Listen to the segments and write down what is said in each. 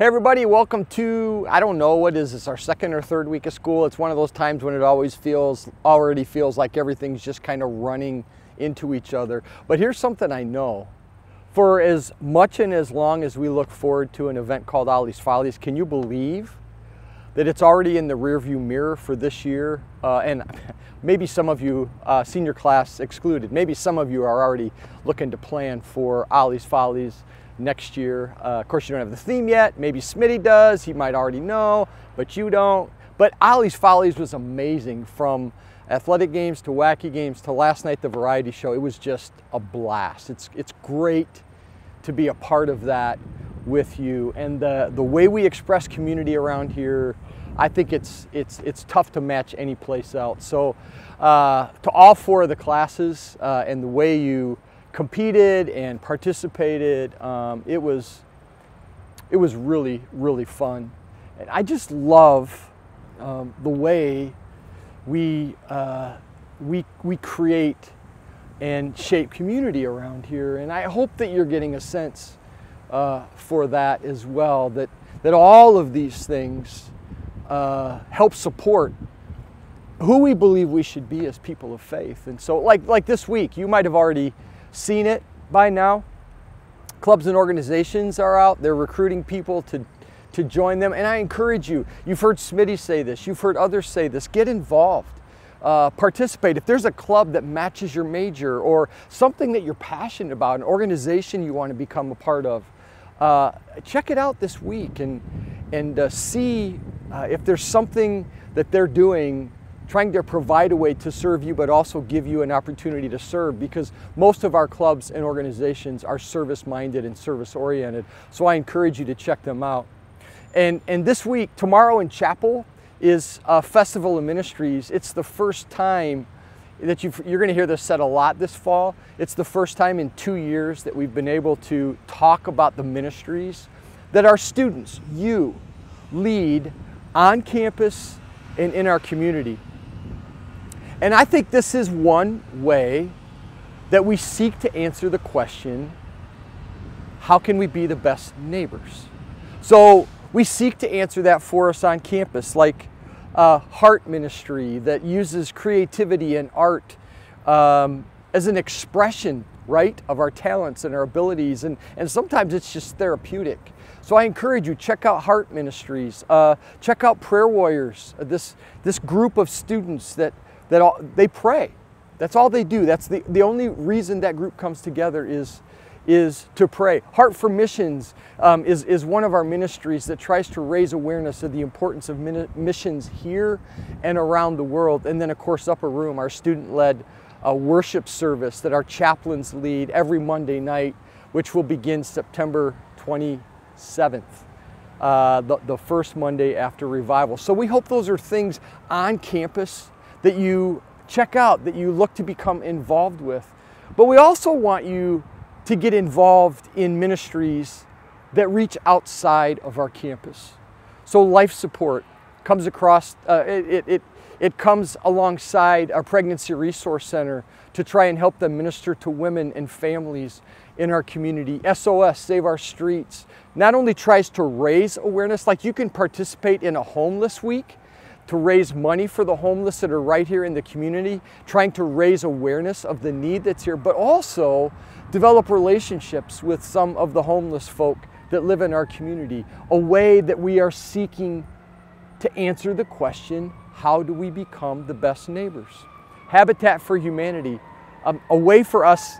Hey everybody, welcome to, I don't know, what is this, our second or third week of school. It's one of those times when it always feels, already feels like everything's just kind of running into each other. But here's something I know. For as much and as long as we look forward to an event called Ollie's Follies, can you believe that it's already in the rearview mirror for this year? Uh, and maybe some of you, uh, senior class excluded, maybe some of you are already looking to plan for Ollie's Follies next year. Uh, of course, you don't have the theme yet. Maybe Smitty does. He might already know, but you don't. But Ollie's Follies was amazing from athletic games to wacky games to last night, the variety show. It was just a blast. It's, it's great to be a part of that with you. And the, the way we express community around here, I think it's, it's, it's tough to match any place else. So uh, to all four of the classes uh, and the way you competed and participated. Um, it was it was really really fun, and I just love um, the way we uh, we we create and shape community around here. And I hope that you're getting a sense uh, for that as well. That that all of these things uh, help support who we believe we should be as people of faith. And so, like like this week, you might have already seen it by now. Clubs and organizations are out, they're recruiting people to, to join them. And I encourage you, you've heard Smitty say this, you've heard others say this, get involved. Uh, participate. If there's a club that matches your major or something that you're passionate about, an organization you want to become a part of, uh, check it out this week and, and uh, see uh, if there's something that they're doing trying to provide a way to serve you, but also give you an opportunity to serve because most of our clubs and organizations are service minded and service oriented. So I encourage you to check them out. And, and this week, tomorrow in chapel, is a Festival of Ministries. It's the first time that you are going to hear this said a lot this fall. It's the first time in two years that we've been able to talk about the ministries that our students, you, lead on campus and in our community. And I think this is one way that we seek to answer the question how can we be the best neighbors? So we seek to answer that for us on campus, like a heart ministry that uses creativity and art um, as an expression, right, of our talents and our abilities. And, and sometimes it's just therapeutic. So I encourage you, check out Heart Ministries, uh, check out Prayer Warriors, uh, this, this group of students that that all, they pray. That's all they do. That's the, the only reason that group comes together is, is to pray. Heart for Missions um, is, is one of our ministries that tries to raise awareness of the importance of missions here and around the world. And then, of course, Upper Room, our student led uh, worship service that our chaplains lead every Monday night, which will begin September 27th. Uh, the, the first Monday after revival. So we hope those are things on campus that you check out, that you look to become involved with. But we also want you to get involved in ministries that reach outside of our campus. So life support comes across, uh, it, it, it comes alongside our Pregnancy Resource Center to try and help them minister to women and families in our community. SOS, Save Our Streets, not only tries to raise awareness, like you can participate in a homeless week, to raise money for the homeless that are right here in the community, trying to raise awareness of the need that's here, but also develop relationships with some of the homeless folk that live in our community, a way that we are seeking to answer the question how do we become the best neighbors? Habitat for Humanity, um, a way for us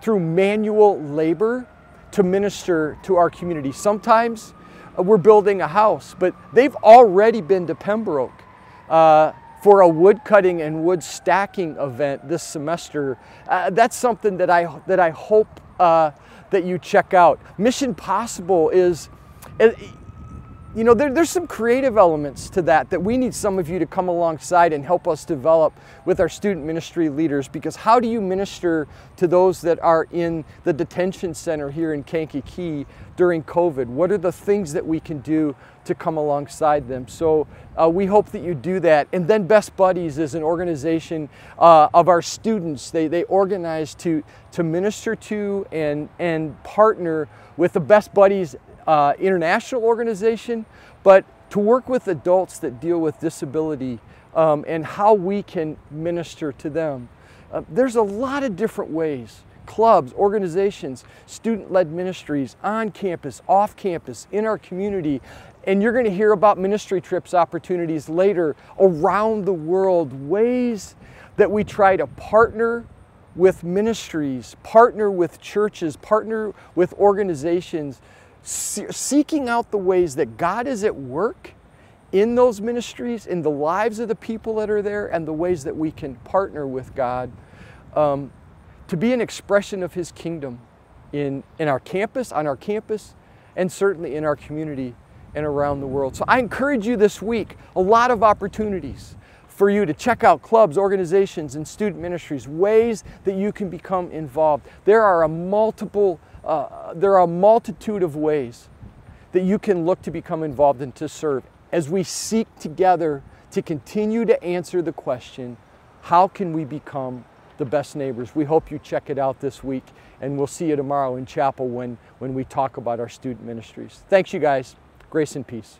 through manual labor to minister to our community. Sometimes we're building a house, but they've already been to Pembroke uh, for a wood cutting and wood stacking event this semester. Uh, that's something that I, that I hope uh, that you check out. Mission Possible is, uh, you know, there, there's some creative elements to that that we need some of you to come alongside and help us develop with our student ministry leaders because how do you minister to those that are in the detention center here in Kankakee during COVID? What are the things that we can do to come alongside them? So uh, we hope that you do that. And then Best Buddies is an organization uh, of our students. They, they organize to, to minister to and, and partner with the Best Buddies uh, international organization, but to work with adults that deal with disability um, and how we can minister to them. Uh, there's a lot of different ways clubs, organizations, student led ministries on campus, off campus, in our community. And you're going to hear about ministry trips opportunities later around the world, ways that we try to partner with ministries, partner with churches, partner with organizations, seeking out the ways that God is at work in those ministries, in the lives of the people that are there, and the ways that we can partner with God um, to be an expression of His kingdom in, in our campus, on our campus, and certainly in our community and around the world. So I encourage you this week, a lot of opportunities for you to check out clubs, organizations, and student ministries, ways that you can become involved. There are a multiple, uh, there are a multitude of ways that you can look to become involved and to serve as we seek together to continue to answer the question, how can we become the best neighbors? We hope you check it out this week, and we'll see you tomorrow in chapel when, when we talk about our student ministries. Thanks, you guys. Grace and peace.